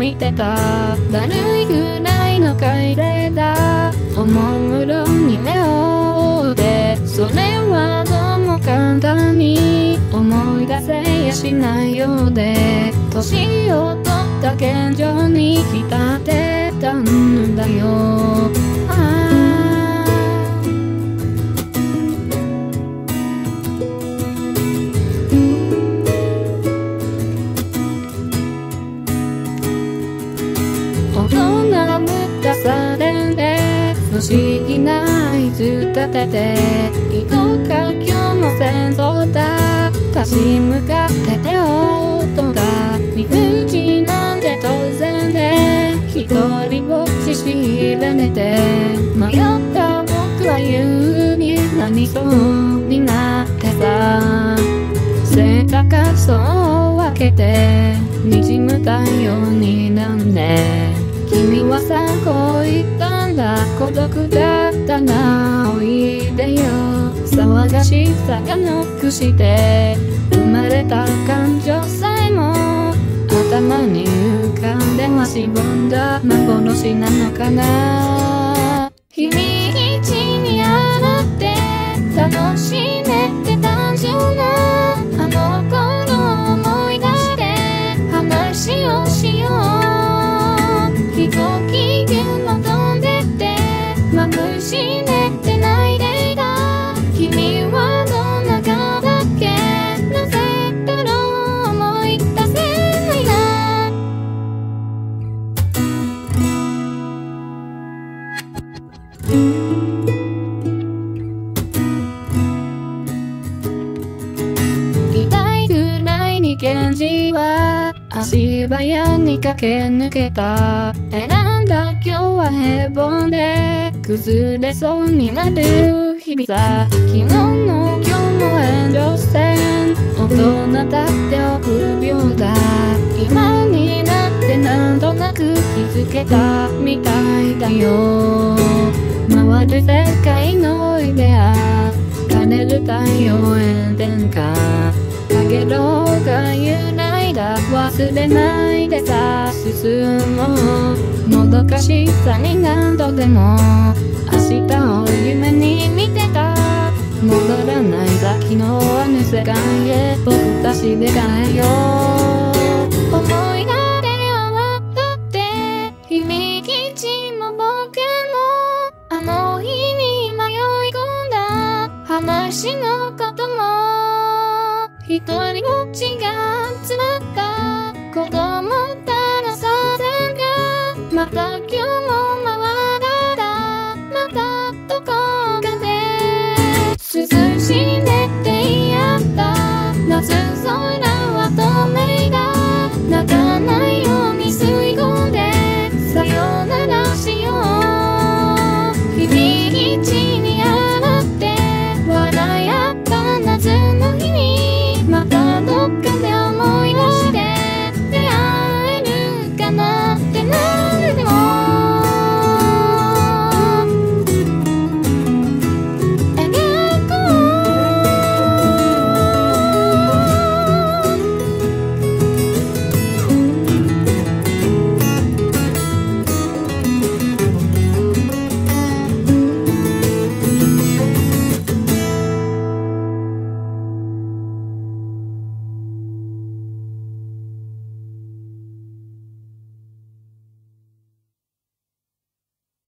見てた。しないようで年を取った現状に浸ってたんだよ。ああ大人ぶたされて不思議な合図立てて行こうか今一人ぼっちしられて。迷った僕は言うに何そうになってさ。背高そう分けて滲む太陽になんで君はさこう言ったんだ孤独だったな。おいでよ。騒がしさがノックして。生まれた感しぼんだ。幻なのかな。日に一に痛いぐらいに源氏は足早に駆け抜けた。選んだ今日は平凡で崩れそうになる日々さ。昨日の今日も炎上線大人だって臆病だ。今になってなんとなく気づけたみたいだよ。回る世界のイデア。枯れる太陽炎天下。かげろうが揺らいだ。忘れないでさ。進もう。もどかしさに何度でも。明日を夢に見てた。戻らない先のある世界へ僕たちで変えよう。思い出で終わったって。秘密基地も僕も恋に迷い込んだ話のことも一人ぼっちが詰まった子供